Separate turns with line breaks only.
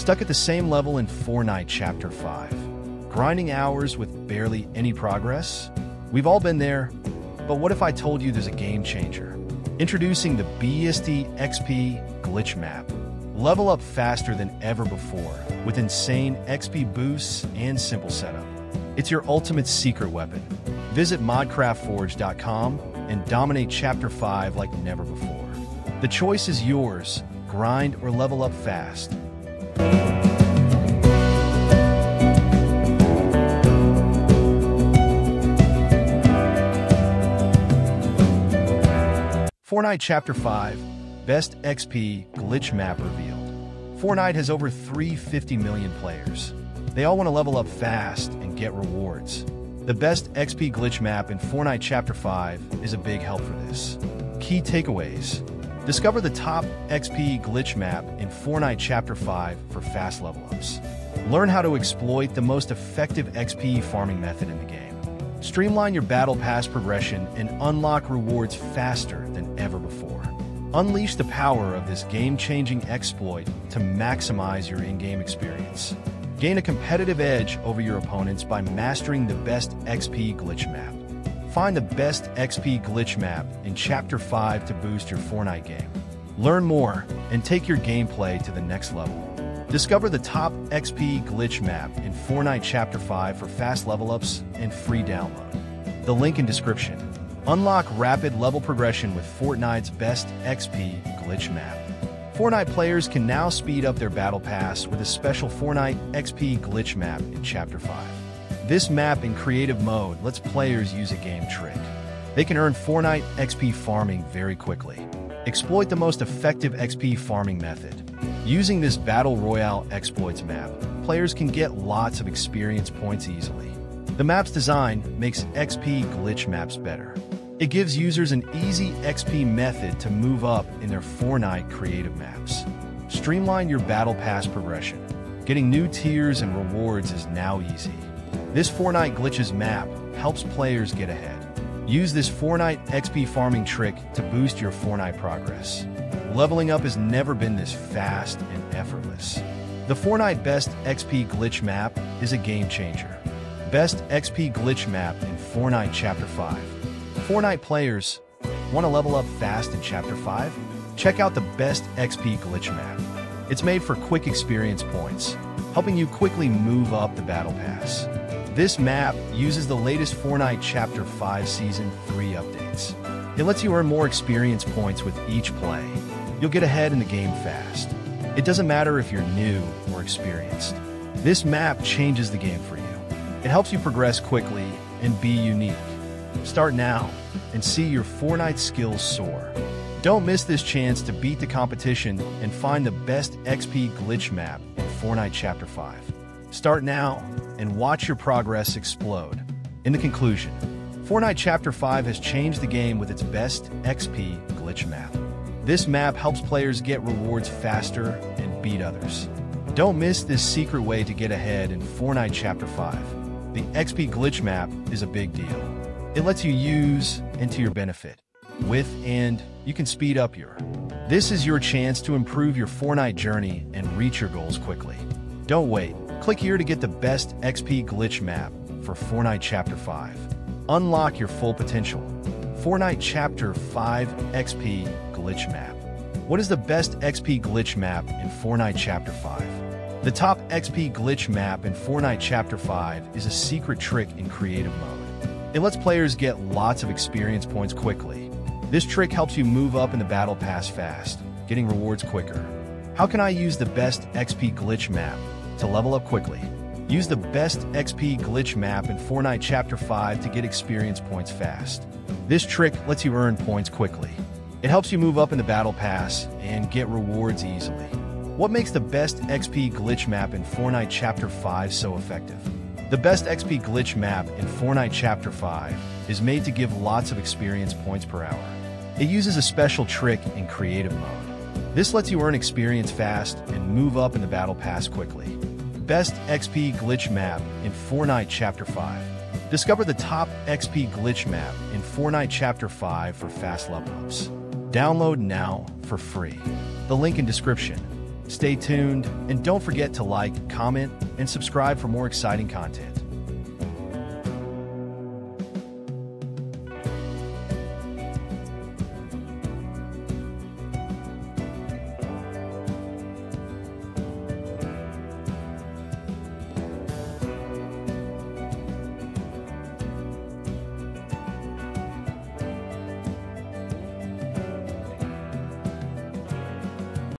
Stuck at the same level in Fortnite Chapter 5. Grinding hours with barely any progress? We've all been there, but what if I told you there's a game changer? Introducing the Best XP Glitch Map. Level up faster than ever before with insane XP boosts and simple setup. It's your ultimate secret weapon. Visit modcraftforge.com and dominate Chapter 5 like never before. The choice is yours grind or level up fast. Fortnite Chapter 5 Best XP Glitch Map Revealed. Fortnite has over 350 million players. They all want to level up fast and get rewards. The best XP glitch map in Fortnite Chapter 5 is a big help for this. Key takeaways Discover the top XP glitch map in Fortnite Chapter 5 for fast level ups. Learn how to exploit the most effective XP farming method in the game. Streamline your Battle Pass progression and unlock rewards faster than ever before. Unleash the power of this game changing exploit to maximize your in game experience. Gain a competitive edge over your opponents by mastering the best XP glitch map. Find the best XP glitch map in Chapter 5 to boost your Fortnite game. Learn more and take your gameplay to the next level. Discover the top XP glitch map in Fortnite Chapter 5 for fast level ups and free download. The link in description. Unlock rapid level progression with Fortnite's best XP glitch map. Fortnite players can now speed up their battle pass with a special Fortnite XP glitch map in Chapter 5. This map in creative mode lets players use a game trick. They can earn Fortnite XP farming very quickly. Exploit the most effective XP farming method. Using this Battle Royale exploits map, players can get lots of experience points easily. The map's design makes XP glitch maps better. It gives users an easy XP method to move up in their Fortnite creative maps. Streamline your Battle Pass progression. Getting new tiers and rewards is now easy. This Fortnite Glitches map helps players get ahead. Use this Fortnite XP farming trick to boost your Fortnite progress. Leveling up has never been this fast and effortless. The Fortnite Best XP Glitch Map is a game changer. Best XP Glitch Map in Fortnite Chapter 5. Fortnite players want to level up fast in Chapter 5? Check out the Best XP Glitch Map. It's made for quick experience points, helping you quickly move up the Battle Pass. This map uses the latest Fortnite Chapter 5 Season 3 updates. It lets you earn more experience points with each play, You'll get ahead in the game fast. It doesn't matter if you're new or experienced. This map changes the game for you. It helps you progress quickly and be unique. Start now and see your Fortnite skills soar. Don't miss this chance to beat the competition and find the best XP glitch map in Fortnite Chapter 5. Start now and watch your progress explode. In the conclusion, Fortnite Chapter 5 has changed the game with its best XP glitch map. This map helps players get rewards faster and beat others. Don't miss this secret way to get ahead in Fortnite Chapter 5. The XP Glitch map is a big deal. It lets you use and to your benefit. With and you can speed up your. This is your chance to improve your Fortnite journey and reach your goals quickly. Don't wait. Click here to get the best XP Glitch map for Fortnite Chapter 5. Unlock your full potential. Fortnite Chapter 5 XP Glitch Map. What is the best XP glitch map in Fortnite Chapter 5? The top XP glitch map in Fortnite Chapter 5 is a secret trick in creative mode. It lets players get lots of experience points quickly. This trick helps you move up in the battle pass fast, getting rewards quicker. How can I use the best XP glitch map to level up quickly? Use the best XP glitch map in Fortnite Chapter 5 to get experience points fast. This trick lets you earn points quickly. It helps you move up in the battle pass and get rewards easily. What makes the best XP glitch map in Fortnite Chapter 5 so effective? The best XP glitch map in Fortnite Chapter 5 is made to give lots of experience points per hour. It uses a special trick in creative mode. This lets you earn experience fast and move up in the battle pass quickly. Best XP glitch map in Fortnite Chapter 5. Discover the top XP glitch map in Fortnite Chapter 5 for fast level ups. Download now for free. The link in description. Stay tuned, and don't forget to like, comment, and subscribe for more exciting content.